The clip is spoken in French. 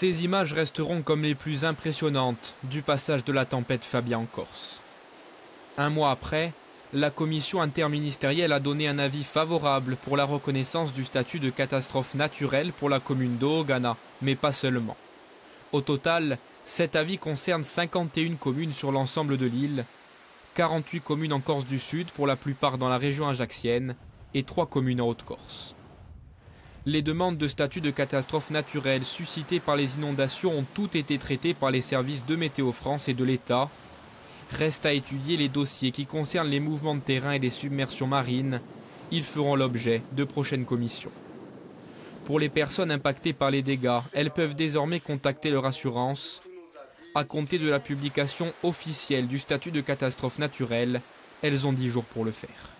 Ces images resteront comme les plus impressionnantes du passage de la tempête Fabien en Corse. Un mois après, la commission interministérielle a donné un avis favorable pour la reconnaissance du statut de catastrophe naturelle pour la commune d'Ogana, mais pas seulement. Au total, cet avis concerne 51 communes sur l'ensemble de l'île, 48 communes en Corse du Sud, pour la plupart dans la région ajaxienne, et 3 communes en Haute-Corse. Les demandes de statut de catastrophe naturelle suscitées par les inondations ont toutes été traitées par les services de Météo France et de l'État. Reste à étudier les dossiers qui concernent les mouvements de terrain et les submersions marines. Ils feront l'objet de prochaines commissions. Pour les personnes impactées par les dégâts, elles peuvent désormais contacter leur assurance. À compter de la publication officielle du statut de catastrophe naturelle, elles ont 10 jours pour le faire.